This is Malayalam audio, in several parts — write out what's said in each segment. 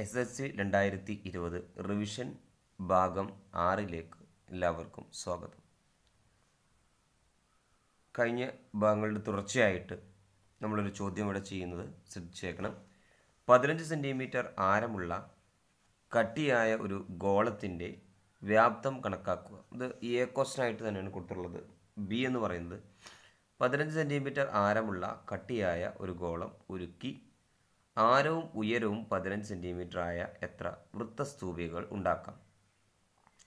എസ് എസ് രണ്ടായിരത്തി ഇരുപത് റിവിഷൻ ഭാഗം ആറിലേക്ക് എല്ലാവർക്കും സ്വാഗതം. കഴിഞ്ഞ ഭാഗങ്ങളുടെ തുടർച്ചയായിട്ട് നമ്മളൊരു ചോദ്യം ഇവിടെ ചെയ്യുന്നത് ശ്രദ്ധിച്ചേക്കണം. പതിനഞ്ച് സെന്റിമീറ്റർ ആരമുള്ള കട്ടിയായ ഒരു ഗോളത്തിന്റെ വ്യാപ്തം കണക്കാക്കുക. ഇത് എ ക്വസ്റ്റനായിട്ട് തന്നെയാണ് കൊടുത്തിട്ടുള്ളത്. ബി എന്ന് പറയുന്നത്. പതിനഞ്ച് സെന്റിമീറ്റർ ആരമുള്ള കട്ടിയായ ഒരു ഗോളം ഉരുക്കി ആരവും ഉയരവും പതിനഞ്ച് സെന്റിമീറ്റർ ആയ എത്ര വൃത്തസ്തൂപികൾ ഉണ്ടാക്കാം?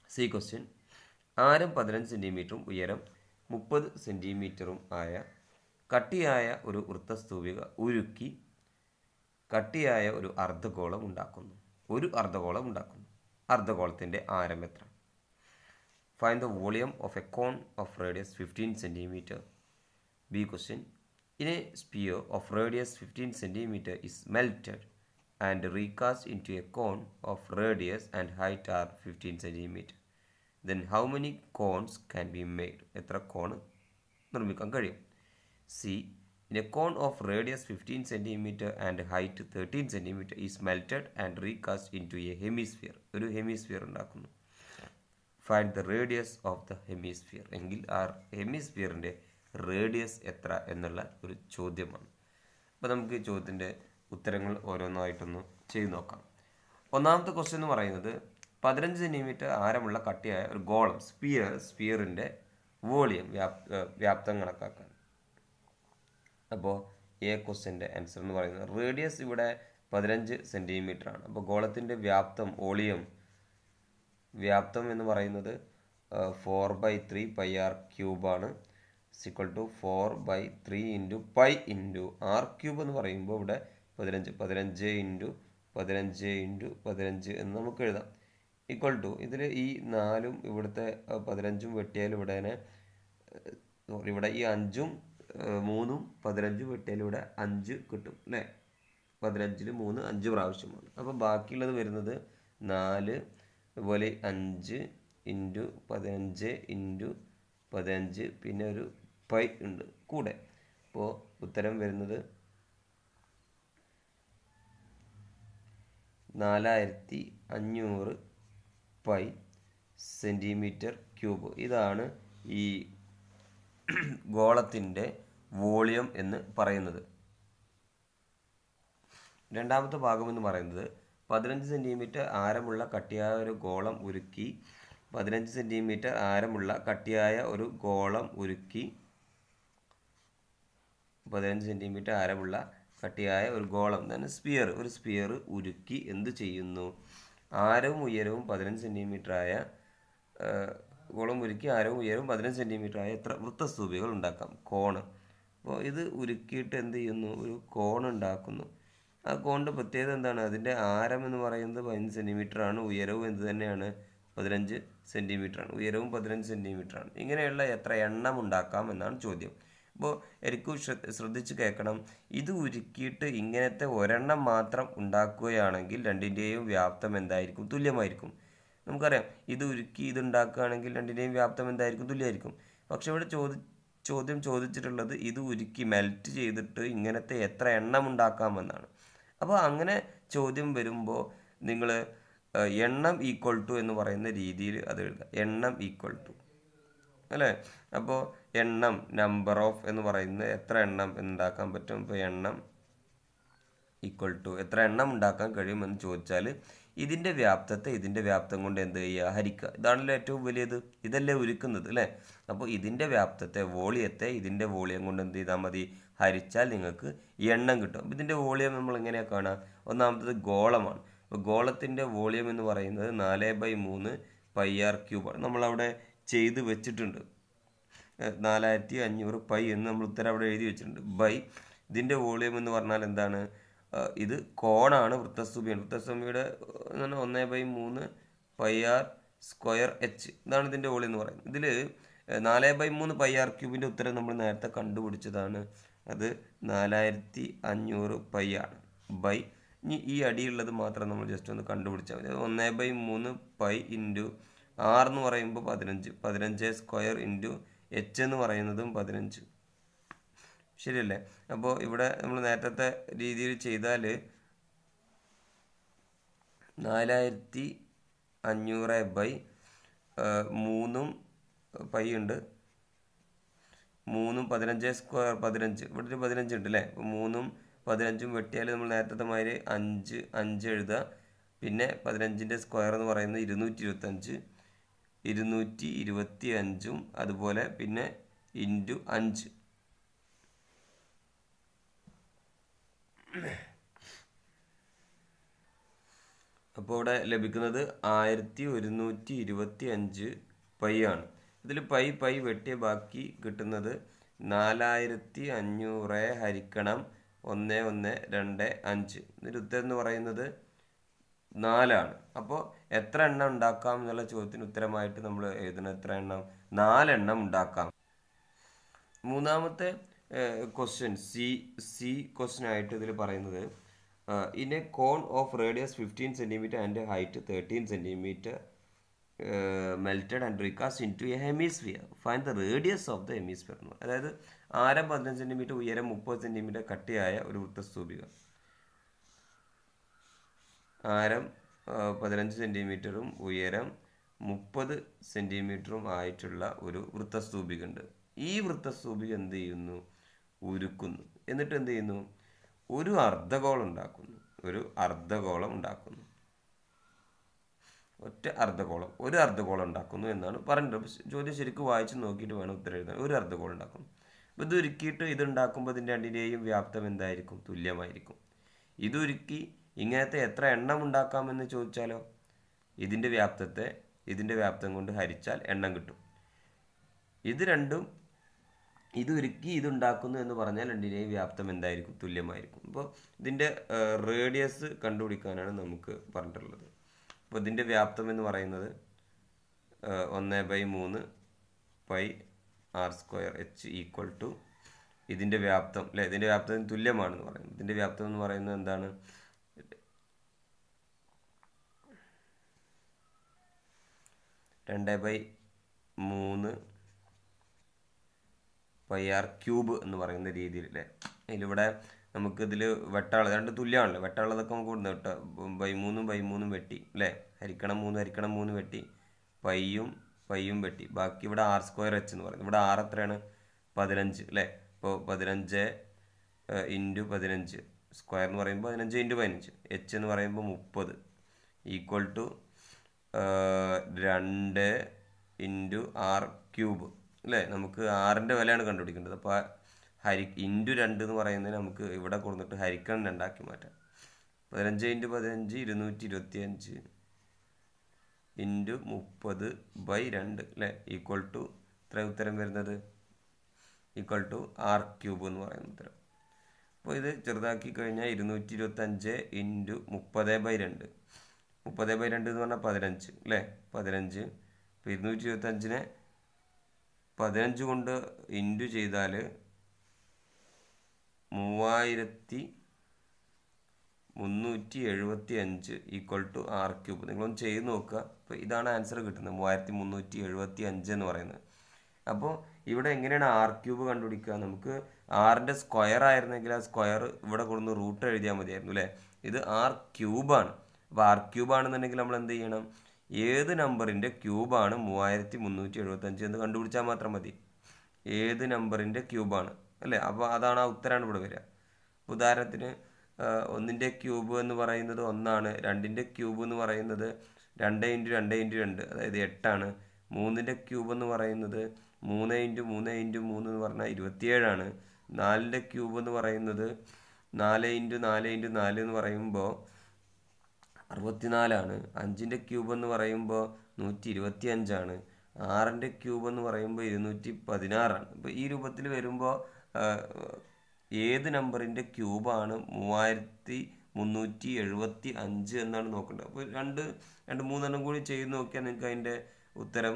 C question. ആരം പതിനഞ്ച് സെന്റിമീറ്ററും ഉയരം മുപ്പത് സെന്റിമീറ്ററും ആയ കട്ടിയായ ഒരു വൃത്തസ്തൂപിക ഉരുക്കി കട്ടിയായ ഒരു അർദ്ധഗോളം ഉണ്ടാക്കുന്നു. ഒരു അർദ്ധഗോളം ഉണ്ടാക്കുന്നു. അർദ്ധഗോളത്തിന്റെ ആരം എത്ര? Find the volume of a cone of radius fifteen centimetre B question sphere of radius fifteen centimetre is melted and recast into a cone of radius and height are fifteen centimetre then how many cones can be made എത്ര കോൺ നിർമ്മിക്കാൻ കഴിയും? C a cone of radius fifteen centimetre and height thirteen centimetre is melted and recast into a hemisphere ഒരു ഹെമിസ്ഫിയർ ഉണ്ടാക്കുന്നു. Find the radius of the hemisphere എങ്കിൽ ആ ഹെമിസ്ഫിയറിന്റെ റേഡിയസ് എത്ര എന്നുള്ള ഒരു ചോദ്യമാണ്. അപ്പോൾ നമുക്ക് ഈ ചോദ്യത്തിന്റെ ഉത്തരങ്ങൾ ഓരോന്നായിട്ടൊന്ന് ചെയ്തു നോക്കാം. ഒന്നാമത്തെ ക്വസ്റ്റ്യൻ എന്ന് പറയുന്നത് പതിനഞ്ച് സെന്റിമീറ്റർ ആരമുള്ള കട്ടിയായ ഒരു ഗോളം സ്പിയർ സ്പിയറിന്റെ വോളിയം വ്യാപ് വ്യാപ്തം കണക്കാക്കാൻ. അപ്പോൾ എ ക്വസ്റ്റ്യന്റെ ആൻസർ എന്ന് പറയുന്നത് റേഡിയസ് ഇവിടെ പതിനഞ്ച് സെന്റിമീറ്റർ ആണ്. അപ്പോൾ ഗോളത്തിന്റെ വ്യാപ്തം വോളിയം വ്യാപ്തം എന്ന് പറയുന്നത് four by three pi r ക്യൂബാണ് equal to four by three into pi into r cube എന്ന് പറയുമ്പോൾ ഇവിടെ പതിനഞ്ച് പതിനഞ്ച് ഇന്റു പതിനഞ്ച് ഇന്റു പതിനഞ്ച് എന്ന് നമുക്ക് എഴുതാം. ഈക്വൽ ടു ഇതിൽ ഈ നാലും ഇവിടുത്തെ പതിനഞ്ചും വെട്ടിയാൽ ഇവിടെ സോറി ഇവിടെ ഈ അഞ്ചും മൂന്നും പതിനഞ്ചും വെട്ടിയാൽ ഇവിടെ അഞ്ച് കിട്ടും അല്ലേ? പതിനഞ്ചിൽ മൂന്ന് അഞ്ച് പ്രാവശ്യമാണ്. അപ്പോൾ ബാക്കിയുള്ളത് വരുന്നത് നാല് അതുപോലെ അഞ്ച് ഇന്റു പതിനഞ്ച് ഇന്റു പതിനഞ്ച് പിന്നെ ഒരു പൈ ഉണ്ട്. കൂടെ. അപ്പോൾ ഉത്തരം വരുന്നത് നാലായിരത്തി അഞ്ഞൂറ് പൈ സെന്റിമീറ്റർ ക്യൂബ്. ഇതാണ് ഈ ഗോളത്തിന്റെ വോളിയം എന്ന് പറയുന്നത്. രണ്ടാമത്തെ ഭാഗം എന്ന് പറയുന്നത് പതിനഞ്ച് സെന്റിമീറ്റർ ആരമുള്ള കട്ടിയായ ഒരു ഗോളം ഉരുക്കി പതിനഞ്ച് സെന്റിമീറ്റർ ആരമുള്ള കട്ടിയായ ഒരു ഗോളം ഉരുക്കി പതിനഞ്ച് സെന്റിമീറ്റർ ആരമുള്ള കട്ടിയായ ഒരു ഗോളം തന്നെ സ്പിയർ ഒരു സ്പിയർ ഉരുക്കി എന്ത് ചെയ്യുന്നു? ആരവും ഉയരവും പതിനഞ്ച് ആയ ഗോളം ഉരുക്കി ആരവും ഉയരവും പതിനഞ്ച് സെന്റിമീറ്റർ ആയ എത്ര വൃത്തസ്തൂപികൾ ഉണ്ടാക്കാം? കോണ്. അപ്പോൾ ഇത് ഉരുക്കിയിട്ട് എന്ത് ചെയ്യുന്നു? ഒരു കോൺ ഉണ്ടാക്കുന്നു. ആ കോണിന്റെ പ്രത്യേകത എന്താണ്? അതിന്റെ ആരം എന്ന് പറയുന്നത് പതിനഞ്ച് ആണ് ഉയരവും എന്ത് തന്നെയാണ്? പതിനഞ്ച് ആണ്. ഉയരവും പതിനഞ്ച് ആണ്. ഇങ്ങനെയുള്ള എത്ര എണ്ണം ഉണ്ടാക്കാം എന്നാണ് ചോദ്യം. അപ്പോൾ എനിക്ക് ശ്രദ്ധിച്ച് കേൾക്കണം. ഇത് ഉരുക്കിയിട്ട് ഇങ്ങനത്തെ ഒരെണ്ണം മാത്രം ഉണ്ടാക്കുകയാണെങ്കിൽ രണ്ടിന്റെയും വ്യാപ്തം എന്തായിരിക്കും? തുല്യമായിരിക്കും. നമുക്കറിയാം ഇത് ഉരുക്കി ഇത് ഉണ്ടാക്കുകയാണെങ്കിൽ രണ്ടിന്റെയും വ്യാപ്തം എന്തായിരിക്കും? തുല്യമായിരിക്കും. പക്ഷെ ഇവിടെ ചോദി ചോദ്യം ചോദിച്ചിട്ടുള്ളത് ഇത് ഉരുക്കി മെൽറ്റ് ചെയ്തിട്ട് ഇങ്ങനത്തെ എത്ര എണ്ണം ഉണ്ടാക്കാമെന്നാണ്. അപ്പോൾ അങ്ങനെ ചോദ്യം വരുമ്പോൾ നിങ്ങൾ എണ്ണം ഈക്വൽ ടു എന്ന് പറയുന്ന രീതിയിൽ അത് എഴുതുക. എണ്ണം ഈക്വൽ ടു അല്ലേ? അപ്പോൾ എണ്ണം നമ്പർ ഓഫ് എന്ന് പറയുന്നത് എത്ര എണ്ണം ഉണ്ടാക്കാൻ പറ്റും? ഇപ്പോൾ എണ്ണം ഈക്വൽ ടു എത്ര എണ്ണം ഉണ്ടാക്കാൻ കഴിയുമെന്ന് ചോദിച്ചാൽ ഇതിന്റെ വ്യാപ്തത്തെ ഇതിന്റെ വ്യാപ്തം കൊണ്ട് എന്ത് ചെയ്യുക? ഹരിക്കുക. ഇതാണല്ലോ ഏറ്റവും വലിയത്. ഇതല്ലേ ഉരുക്കുന്നത് അല്ലേ? അപ്പോൾ ഇതിന്റെ വ്യാപ്തത്തെ വോളിയത്തെ ഇതിന്റെ വോളിയം കൊണ്ട് എന്ത് ചെയ്താൽ മതി? ഹരിച്ചാൽ നിങ്ങൾക്ക് എണ്ണം കിട്ടും. ഇതിന്റെ വോളിയം നമ്മൾ എങ്ങനെയാണ് കാണുക? ഒന്നാമത്തത് ഗോളമാണ്. അപ്പോൾ ഗോളത്തിന്റെ വോളിയം എന്ന് പറയുന്നത് നാല് ബൈ മൂന്ന് പൈ ആർ ക്യൂബാണ് നമ്മളവിടെ ചെയ്ത് വെച്ചിട്ടുണ്ട്. നാലായിരത്തി അഞ്ഞൂറ് പൈ എന്ന് നമ്മൾ ഉത്തരം അവിടെ എഴുതി വെച്ചിട്ടുണ്ട്. ബൈ. ഇതിന്റെ വോളിയം എന്ന് പറഞ്ഞാൽ എന്താണ്? ഇത് കോണാണ് വൃത്തസ്തൂപിയാണ്. വൃത്തസ്തൂപിയുടെ ഒന്ന് ബൈ മൂന്ന് പൈ ആർ സ്ക്വയർ എച്ച്. ഇതാണ് ഇതിന്റെ വോളിയം എന്ന് പറയുന്നത്. ഇതിൽ നാല് ബൈ മൂന്ന് പൈ ആർ ക്യൂബിന്റെ ഉത്തരം നമ്മൾ നേരത്തെ കണ്ടുപിടിച്ചതാണ്. അത് നാലായിരത്തി അഞ്ഞൂറ് പൈ ആണ്. ബൈ. ഇനി ഈ അടിയുള്ളത് മാത്രം നമ്മൾ ജസ്റ്റ് ഒന്ന് കണ്ടുപിടിച്ചാൽ മതി. ഒന്ന് ബൈ മൂന്ന് പൈ ഇന്റു ആർ എന്ന് പറയുമ്പോൾ പതിനഞ്ച്. പതിനഞ്ച് സ്ക്വയർ ഇന്റു എച്ച് എന്ന് പറയുന്നതും പതിനഞ്ച്. ശരിയല്ലേ? അപ്പോൾ ഇവിടെ നമ്മൾ നേരത്തെ രീതിയിൽ ചെയ്താൽ നാലായിരത്തി അഞ്ഞൂറ് ബൈ മൂന്നും പൈ ഉണ്ട്. മൂന്നും പതിനഞ്ച് സ്ക്വയർ പതിനഞ്ച്. ഇവിടെ ഒരു പതിനഞ്ച് ഉണ്ട് അല്ലേ മൂന്നും പതിനഞ്ചും വെട്ടിയാൽ നമ്മൾ നേരത്തെ മാതിരി അഞ്ച് അഞ്ച് എഴുതുക. പിന്നെ പതിനഞ്ചിന്റെ സ്ക്വയർ എന്ന് പറയുന്നത് ഇരുന്നൂറ്റി ഇരുപത്തഞ്ച് ഇരുന്നൂറ്റി ഇരുപത്തി അഞ്ചും അതുപോലെ പിന്നെ ഇന്റു അഞ്ച്. അപ്പോൾ ഇവിടെ ലഭിക്കുന്നത് ആയിരത്തി ഒരുന്നൂറ്റി ഇരുപത്തി അഞ്ച് പൈ ആണ്. ഇതിൽ പൈ പൈ വെട്ടിയ ബാക്കി കിട്ടുന്നത് നാലായിരത്തി അഞ്ഞൂറ് ഹരിക്കണം ഒന്ന് ഒന്ന് രണ്ട് അഞ്ച്. ഇതിന്റെ ഉത്തരം എന്ന് പറയുന്നത് നാലാണ്. അപ്പോൾ എത്ര എണ്ണം ഉണ്ടാക്കാം എന്നുള്ള ചോദ്യത്തിന് ഉത്തരമായിട്ട് നമ്മൾ എഴുതുന്ന എത്ര എണ്ണം? നാലെണ്ണം ഉണ്ടാക്കാം. മൂന്നാമത്തെ ക്വസ്റ്റ്യൻ സി സി ക്വസ്റ്റ്യൻ ആയിട്ട് ഇതിൽ പറയുന്നത് in a cone of radius fifteen centimetre and height thirteen centimetre melted and recast into a hemisphere find the radius of the hemisphere അതായത് ആരം പതിനഞ്ച് സെന്റിമീറ്റർ ഉയരം മുപ്പത് സെന്റിമീറ്റർ കട്ടിയായ ഒരു വൃത്തസ്തൂപിക. ആരം പതിനഞ്ച് സെന്റിമീറ്ററും ഉയരം മുപ്പത് സെന്റിമീറ്ററും ആയിട്ടുള്ള ഒരു വൃത്തസ്തൂപിക ഉണ്ട് ഈ വൃത്തസ്തൂപിക എന്ത് ചെയ്യുന്നു? ഉരുക്കുന്നു. എന്നിട്ട് എന്ത് ചെയ്യുന്നു? ഒരു അർദ്ധഗോളം ഉണ്ടാക്കുന്നു. ഒരു അർദ്ധഗോളം ഉണ്ടാക്കുന്നു. ഒറ്റ അർദ്ധഗോളം. ഒരു അർദ്ധഗോളം ഉണ്ടാക്കുന്നു എന്നാണ് പറഞ്ഞത് ചോദ്യം ശരിക്കും വായിച്ച് നോക്കിയിട്ട് വേണം ഉത്തരം എഴുതാൻ. ഒരു അർദ്ധഗോളം ഉണ്ടാക്കുന്നു. അപ്പോൾ ഇത് ഉരുക്കിയിട്ട് ഇതുണ്ടാക്കുമ്പോൾ ഇതിന്റെ രണ്ടിന്റെയും വ്യാപ്തം എന്തായിരിക്കും? തുല്യമായിരിക്കും. ഇതുരുക്കി ഇങ്ങനത്തെ എത്ര എണ്ണം ഉണ്ടാക്കാമെന്ന് ചോദിച്ചാലോ? ഇതിന്റെ വ്യാപ്തത്തെ ഇതിന്റെ വ്യാപ്തം കൊണ്ട് ഹരിച്ചാൽ എണ്ണം കിട്ടും. ഇത് രണ്ടും ഇത് ഉരുക്കി ഇതുണ്ടാക്കുന്നു എന്ന് പറഞ്ഞാൽ രണ്ടിനെയും വ്യാപ്തം എന്തായിരിക്കും? തുല്യമായിരിക്കും. അപ്പോൾ ഇതിന്റെ റേഡിയസ് കണ്ടുപിടിക്കാനാണ് നമുക്ക് പറഞ്ഞിട്ടുള്ളത്. അപ്പോൾ ഇതിന്റെ വ്യാപ്തം എന്ന് പറയുന്നത് ഒന്ന് ബൈ മൂന്ന് pi r square h equal to ഇതിന്റെ വ്യാപ്തം അല്ലേ? ഇതിന്റെ വ്യാപ്തം തുല്യമാണെന്ന് പറയുന്നത് ഇതിന്റെ വ്യാപ്തം എന്ന് പറയുന്നത് എന്താണ്? രണ്ട് ബൈ മൂന്ന് പൈ ആർ ക്യൂബ് എന്ന് പറയുന്ന രീതിയിൽ അല്ലേ? ഇതിലിവിടെ നമുക്കിതിൽ വെട്ടാള രണ്ട് തുല്യമാണല്ലോ വെട്ടാളതൊക്കെ നമുക്ക് കൊടുക്കുന്നത് കേട്ടോ. ബൈ മൂന്നും ബൈ മൂന്നും വെട്ടി അല്ലേ? ഹരിക്കണം മൂന്ന് ഹരിക്കണം മൂന്ന് വെട്ടി പയ്യും പയ്യും വെട്ടി. ബാക്കി ഇവിടെ ആർ സ്ക്വയർ എച്ച് എന്ന് പറയുന്നത്. ഇവിടെ ആർ എത്രയാണ്? പതിനഞ്ച് അല്ലേ? ഇപ്പോൾ പതിനഞ്ച് ഇന്റു പതിനഞ്ച് സ്ക്വയർ എന്ന് പറയുമ്പോൾ പതിനഞ്ച് ഇന്റു പതിനഞ്ച്. എച്ച് എന്ന് പറയുമ്പോൾ മുപ്പത്. ഈക്വൽ ടു രണ്ട് ഇന്റു ആർ ക്യൂബ്. അല്ലേ? നമുക്ക് ആറിന്റെ വിലയാണ് കണ്ടുപിടിക്കേണ്ടത്. അപ്പോൾ ഹരി ഇന്റു രണ്ട് എന്ന് പറയുന്നത് നമുക്ക് ഇവിടെ കൊടുത്തിട്ട് ഹരിക്കണം രണ്ടാക്കി മാറ്റാം. പതിനഞ്ച് ഇന്റു പതിനഞ്ച് ഇരുന്നൂറ്റി ഇരുപത്തി അഞ്ച് ഇന്റു മുപ്പത് ബൈ രണ്ട് അല്ലേ? ഈക്വൽ ടു ഇത്ര ഉത്തരം വരുന്നത്? ഈക്വൽ ടു ആർ ക്യൂബ് എന്ന് പറയുന്ന ഉത്തരം. അപ്പോൾ ഇത് ചെറുതാക്കി കഴിഞ്ഞാൽ ഇരുന്നൂറ്റി ഇരുപത്തഞ്ച് ഇന്റു മുപ്പത് ബൈ രണ്ട്. മുപ്പത് ബൈ രണ്ട് എന്ന് പറഞ്ഞാൽ പതിനഞ്ച് അല്ലേ? പതിനഞ്ച്. അപ്പോൾ ഇരുന്നൂറ്റി ഇരുപത്തഞ്ചിനെ പതിനഞ്ച് കൊണ്ട് ഇന്റു ചെയ്താൽ മൂവായിരത്തി മുന്നൂറ്റി എഴുപത്തി അഞ്ച് ഈക്വൽ ടു ആർ ക്യൂബ്. നിങ്ങളൊന്ന് ചെയ്ത് നോക്കുക. അപ്പോൾ ഇതാണ് ആൻസർ കിട്ടുന്നത്. മൂവായിരത്തി മുന്നൂറ്റി എഴുപത്തി അഞ്ച് എന്ന് പറയുന്നത്. അപ്പോൾ ഇവിടെ എങ്ങനെയാണ് ആർ ക്യൂബ് കണ്ടുപിടിക്കുക? നമുക്ക് ആറിന്റെ സ്ക്വയർ ആയിരുന്നെങ്കിൽ ആ സ്ക്വയർ ഇവിടെ കൊടുന്ന് റൂട്ട് എഴുതിയാൽ മതിയായിരുന്നു അല്ലേ? ഇത് ആർ ക്യൂബാണ് അപ്പോൾ ആർ ക്യൂബ് ആണെന്നുണ്ടെങ്കിൽ നമ്മൾ എന്ത് ചെയ്യണം? ഏത് നമ്പറിന്റെ ക്യൂബാണ് മൂവായിരത്തി മുന്നൂറ്റി എഴുപത്തഞ്ച് എന്ന് കണ്ടുപിടിച്ചാൽ മാത്രം മതി. ഏത് നമ്പറിന്റെ ക്യൂബാണ് അല്ലേ? അപ്പോൾ അതാണ് ആ ഉത്തരമാണ് ഇവിടെ വരിക. ഉദാഹരണത്തിന് ഒന്നിന്റെ ക്യൂബ് എന്ന് പറയുന്നത് ഒന്നാണ് രണ്ടിന്റെ ക്യൂബ് എന്ന് പറയുന്നത് രണ്ട് ഇന്റു രണ്ട് ഇന്റു രണ്ട് അതായത് എട്ടാണ്. മൂന്നിന്റെ ക്യൂബ് എന്ന് പറയുന്നത് മൂന്ന് ഇന്റു മൂന്ന് ഇന്റു മൂന്ന് എന്ന് പറഞ്ഞാൽ ഇരുപത്തിയേഴാണ്. നാലിന്റെ ക്യൂബ് എന്ന് പറയുന്നത് നാല് ഇന്റു നാല് ഇന്റു നാല് എന്ന് പറയുമ്പോൾ അറുപത്തിനാലാണ്. അഞ്ചിന്റെ ക്യൂബ് എന്ന് പറയുമ്പോൾ നൂറ്റി ഇരുപത്തി അഞ്ചാണ് ആറിന്റെ ക്യൂബ് എന്ന് പറയുമ്പോൾ ഇരുന്നൂറ്റി പതിനാറാണ് അപ്പോൾ ഈ രൂപത്തിൽ വരുമ്പോൾ ഏത് നമ്പറിന്റെ ക്യൂബാണ് മൂവായിരത്തി മുന്നൂറ്റി എഴുപത്തി അഞ്ച് എന്നാണ് നോക്കേണ്ടത് അപ്പോൾ രണ്ട് രണ്ട് മൂന്നെണ്ണം കൂടി ചെയ്ത് നോക്കിയാൽ നിങ്ങൾക്ക് അതിന്റെ ഉത്തരം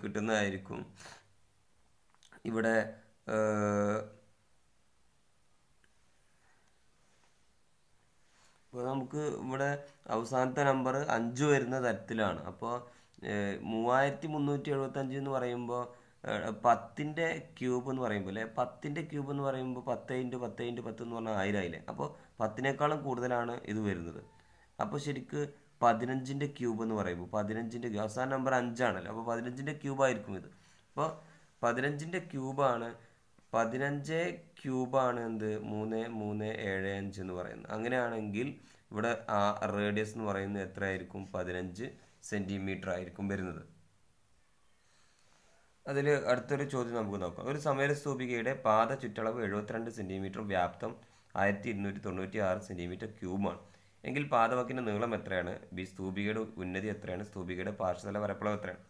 കിട്ടുന്നതായിരിക്കും. ഇവിടെ ഇപ്പോൾ നമുക്ക് ഇവിടെ അവസാനത്തെ നമ്പർ അഞ്ച് വരുന്ന തരത്തിലാണ്. അപ്പോൾ മൂവായിരത്തി മുന്നൂറ്റി എഴുപത്തഞ്ച് എന്ന് പറയുമ്പോൾ പത്തിന്റെ ക്യൂബ് എന്ന് പറയുമ്പോൾ അല്ലേ? പത്തിന്റെ ക്യൂബ് എന്ന് പറയുമ്പോൾ പത്ത് ഇന്റു പത്ത് ഇന്റു പത്ത് എന്ന് പറഞ്ഞാൽ ആയിരം ആയില്ലേ? അപ്പോൾ പത്തിനേക്കാളും കൂടുതലാണ് ഇത് വരുന്നത്. അപ്പോൾ ശരിക്ക് പതിനഞ്ചിന്റെ ക്യൂബ് എന്ന് പറയുമ്പോൾ പതിനഞ്ചിന്റെ അവസാന നമ്പർ അഞ്ചാണല്ലോ. അപ്പോൾ പതിനഞ്ചിന്റെ ക്യൂബായിരിക്കും ഇത്. അപ്പോൾ പതിനഞ്ചിന്റെ ക്യൂബാണ് പതിനഞ്ച് ക്യൂബാണ് എന്ത്? മൂന്ന് മൂന്ന് ഏഴ് അഞ്ച് എന്ന് പറയുന്നത്. അങ്ങനെയാണെങ്കിൽ ഇവിടെ ആ റേഡിയസ് എന്ന് പറയുന്നത് എത്രയായിരിക്കും? പതിനഞ്ച് സെന്റിമീറ്റർ ആയിരിക്കും വരുന്നത്. അതിൽ അടുത്തൊരു ചോദ്യം നമുക്ക് നോക്കാം. ഒരു സമരസ്തൂപികയുടെ പാത ചുറ്റളവ് എഴുപത്തിരണ്ട് സെന്റിമീറ്റർ വ്യാപ്തം ആയിരത്തി ഇരുന്നൂറ്റി തൊണ്ണൂറ്റി ആറ് സെന്റിമീറ്റർ ക്യൂബാണ് എങ്കിൽ പാതവക്കിന്റെ നീളം എത്രയാണ്? ബി സ്തൂപികയുടെ ഉന്നതി എത്രയാണ്? സ്തൂപികയുടെ പാർശ്വതല വരപ്പളവ് എത്രയാണ്?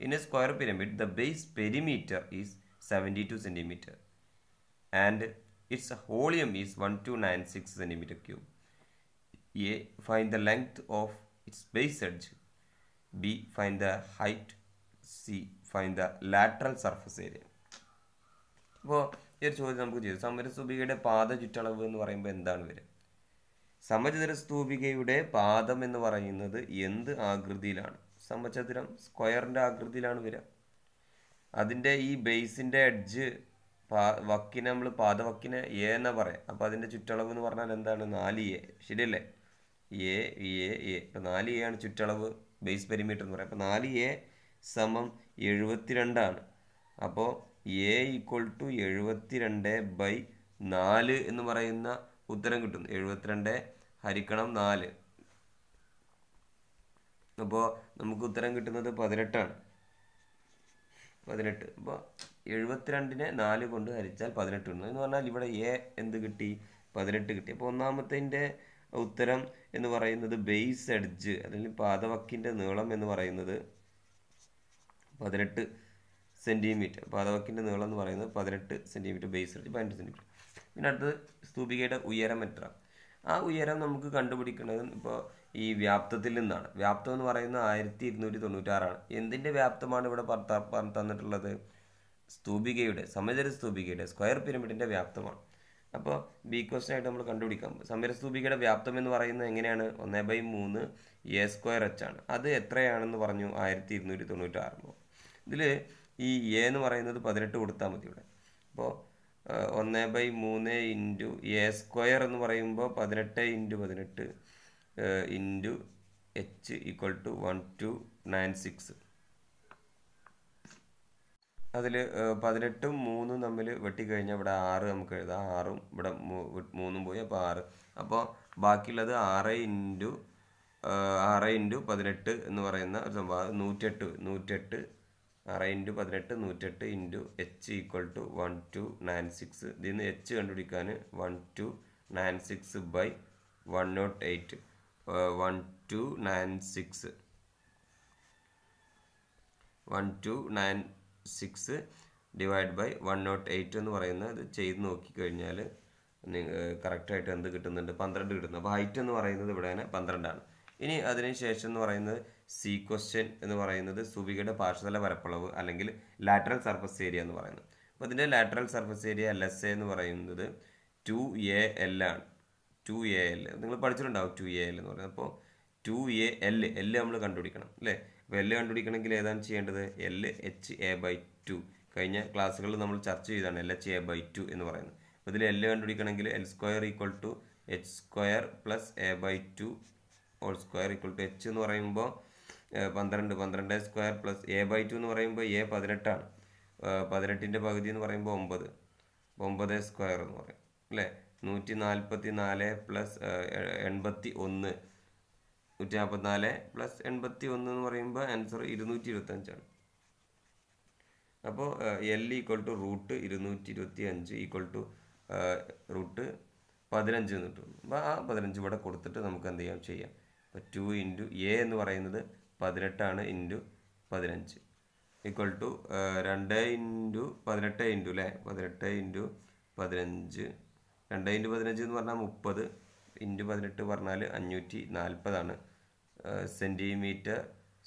In a square pyramid the base perimeter is seventy two centimetre its volume is one two nine six centimetre cube A find the length of its base edge B find the height C find the lateral അപ്പോൾ ഈ ഒരു ചോദ്യം നമുക്ക് ചെയ്തു. സമരസ്തൂപികയുടെ പാദ ചുറ്റളവ് എന്ന് പറയുമ്പോൾ എന്താണ് വരിക? സമചതുര സ്തൂപികയുടെ പാദം എന്ന് പറയുന്നത് എന്ത് ആകൃതിയിലാണ്? സമചതുരം സ്ക്വയറിന്റെ ആകൃതിയിലാണ് വരിക. അതിന്റെ ഈ ബേസിന്റെ എഡ്ജ് പാ വക്കിനെ നമ്മൾ പാദവക്കിനെ എ എന്നാ പറയാം. അപ്പോൾ അതിന്റെ ചുറ്റളവ് എന്ന് പറഞ്ഞാൽ എന്താണ്? നാല് എ. ശരിയല്ലേ? A a a. ഇപ്പം നാല് എ ആണ് ചുറ്റളവ് ബേസ് പെരിമീറ്റർ എന്ന് പറയാം. അപ്പോൾ നാല് എ സമം എഴുപത്തിരണ്ടാണ് അപ്പോൾ എ ഈക്വൽ ടു എഴുപത്തിരണ്ട് ബൈ നാല് എന്ന് പറയുന്ന ഉത്തരം കിട്ടും എഴുപത്തിരണ്ട് ഹരിക്കണം നാല്. അപ്പോൾ നമുക്ക് ഉത്തരം കിട്ടുന്നത് പതിനെട്ടാണ്. പതിനെട്ട്. അപ്പോൾ എഴുപത്തിരണ്ടിനെ നാല് കൊണ്ട് ഹരിച്ചാൽ പതിനെട്ട് കിട്ടുന്നു എന്ന് പറഞ്ഞാൽ ഇവിടെ എ എന്ത് കിട്ടി? പതിനെട്ട് കിട്ടി. അപ്പോൾ ഒന്നാമത്തതിന്റെ ഉത്തരം എന്ന് പറയുന്നത് ബേസ് എഡ്ജ് അല്ലെങ്കിൽ പാതവക്കിന്റെ നീളം എന്ന് പറയുന്നത് പതിനെട്ട് സെന്റിമീറ്റർ പാതവക്കിന്റെ നീളം എന്ന് പറയുന്നത് പതിനെട്ട് സെന്റിമീറ്റർ ബേസ് എഡ്ജ് പതിനെട്ട് സെന്റിമീറ്റർ പിന്നെ അടുത്തത് സ്തൂപികയുടെ ഉയരം എത്ര? ആ ഉയരം നമുക്ക് കണ്ടുപിടിക്കുന്നത് ഇപ്പോൾ ഈ വ്യാപ്തത്തിൽ നിന്നാണ്. വ്യാപ്തം എന്ന് പറയുന്നത് ആയിരത്തി ഇരുന്നൂറ്റി തൊണ്ണൂറ്റാറാണ്. എന്തിന്റെ വ്യാപ്തമാണ് ഇവിടെ തന്നിട്ടുള്ളത്? സ്തൂപികയുടെ സമചര സ്തൂപികയുടെ സ്ക്വയർ പിരമിഡിന്റെ വ്യാപ്തമാണ്. അപ്പോൾ ബി ക്വസ്റ്റൻ ആയിട്ട് നമ്മൾ കണ്ടുപിടിക്കാം. സമര സ്തൂപികയുടെ വ്യാപ്തം എന്ന് പറയുന്നത് എങ്ങനെയാണ്? ഒന്ന് ബൈ മൂന്ന് എ സ്ക്വയർ എച്ച് ആണ്. അത് എത്രയാണെന്ന് പറഞ്ഞു ആയിരത്തി ഇരുന്നൂറ്റി തൊണ്ണൂറ്റാറിന് ഇതിൽ ഈ എ എന്ന് പറയുന്നത് പതിനെട്ട് കൊടുത്താൽ മതി ഇവിടെ. അപ്പോൾ ഒന്ന് ബൈ മൂന്ന് ഇന്റു എ സ്ക്വയർ എന്ന് പറയുമ്പോൾ പതിനെട്ട് ഇന്റു പതിനെട്ട് into h equal to one two nine six അതിൽ പതിനെട്ടും മൂന്നും തമ്മിൽ വെട്ടിക്കഴിഞ്ഞാൽ ഇവിടെ ആറ് നമുക്ക് എഴുതാം. ആറും ഇവിടെ മൂന്നും പോയി അപ്പോൾ ആറ്. അപ്പോൾ ബാക്കിയുള്ളത് ആറ് ഇന്റു ആറ് ഇന്റു പതിനെട്ട് എന്ന് പറയുന്ന ഒരു സംഭവം. നൂറ്റെട്ട് നൂറ്റെട്ട് ആറ് ഇന്റു പതിനെട്ട് നൂറ്റെട്ട് into h equal to one two nine six. ഇതിൽ നിന്ന് എച്ച് കണ്ടുപിടിക്കാൻ one two nine six by one nought eight one two nine six. One two nine six divide by one nought eight എന്ന് പറയുന്നത് ഇത് ചെയ്ത് നോക്കിക്കഴിഞ്ഞാൽ കറക്റ്റായിട്ട് എന്ത് കിട്ടുന്നുണ്ട്? പന്ത്രണ്ട് കിട്ടുന്നു. അപ്പോൾ ഹൈറ്റ് എന്ന് പറയുന്നത് ഇവിടെ തന്നെ പന്ത്രണ്ടാണ്. ഇനി അതിന് ശേഷം എന്ന് പറയുന്നത് സി ക്വസ്റ്റ്യൻ എന്ന് പറയുന്നത് സുബികയുടെ പാർശ്വതല പരപ്പളവ് അല്ലെങ്കിൽ ലാറ്ററൽ സർഫസ് ഏരിയ എന്ന് പറയുന്നത്. അപ്പോൾ ഇതിന്റെ lateral surface area L S A എന്ന് പറയുന്നത് ടു എ എൽ ആണ്. ടു എ എൽ നിങ്ങൾ പഠിച്ചിട്ടുണ്ടാവും ടു എ എൽ എന്ന് പറയുന്നത്. അപ്പോൾ ടു എ എൽ എൽ നമ്മൾ കണ്ടുപിടിക്കണം. അല്ലേ? എൽ കണ്ടുപിടിക്കണമെങ്കിൽ ഏതാണ് ചെയ്യേണ്ടത്? L h a by two കഴിഞ്ഞ ക്ലാസ്സുകളിൽ നമ്മൾ ചർച്ച ചെയ്താണ് l h a by two എന്ന് പറയുന്നത്. അപ്പോൾ ഇതിൽ l കണ്ടുപിടിക്കണമെങ്കിൽ l square equal to h square plus a by two whole square equal to h എന്ന് പറയുമ്പോൾ പന്ത്രണ്ട്. പന്ത്രണ്ട് square plus a by two എന്ന് പറയുമ്പോൾ എ പതിനെട്ടാണ്. പതിനെട്ടിന്റെ പകുതി എന്ന് പറയുമ്പോൾ ഒമ്പത്. ഒമ്പത് സ്ക്വയർ എന്ന് പറയും. അല്ലേ? നൂറ്റി നാൽപ്പത്തി നാല് പ്ലസ് എൺപത്തി ഒന്ന് നൂറ്റി നാൽപ്പത്തിനാല് പ്ലസ് എൺപത്തി ഒന്ന് എന്ന് പറയുമ്പോൾ ആൻസർ ഇരുന്നൂറ്റി ഇരുപത്തഞ്ചാണ് അപ്പോൾ എൽ ഈക്വൽ ടു റൂട്ട് ഇരുന്നൂറ്റി ഇരുപത്തി അഞ്ച് ഈക്വൽ ടു റൂട്ട് പതിനഞ്ച് എന്ന് കിട്ടും. അപ്പോൾ ആ പതിനഞ്ച് ഇവിടെ കൊടുത്തിട്ട് നമുക്ക് എന്ത് ചെയ്യാം? ചെയ്യാം. അപ്പോൾ ടു ഇന്റു എ എന്ന് പറയുന്നത് പതിനെട്ടാണ് ഇന്റു പതിനഞ്ച്. ഈക്വൽ ടു രണ്ട് ഇന്റു പതിനെട്ട് ഇന്റു അല്ലേ പതിനെട്ട് ഇന്റു പതിനഞ്ച്. രണ്ട് ഇന്റു പതിനഞ്ച് എന്ന് പറഞ്ഞാൽ മുപ്പത്. ഇന്റു പതിനെട്ട് പറഞ്ഞാൽ അഞ്ഞൂറ്റി നാൽപ്പതാണ് സെന്റിമീറ്റർ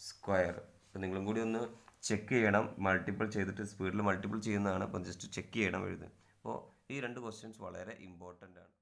സ്ക്വയർ അപ്പോൾ നിങ്ങളും കൂടി ഒന്ന് ചെക്ക് ചെയ്യണം. മൾട്ടിപ്പിൾ ചെയ്തിട്ട് സ്പീഡിൽ മൾട്ടിപ്പിൾ ചെയ്യുന്നതാണ്. അപ്പോൾ ജസ്റ്റ് ചെക്ക് ചെയ്യണം എഴുതുന്നത് അപ്പോൾ ഈ രണ്ട് ക്വസ്റ്റ്യൻസ് വളരെ ഇമ്പോർട്ടന്റ് ആണ്.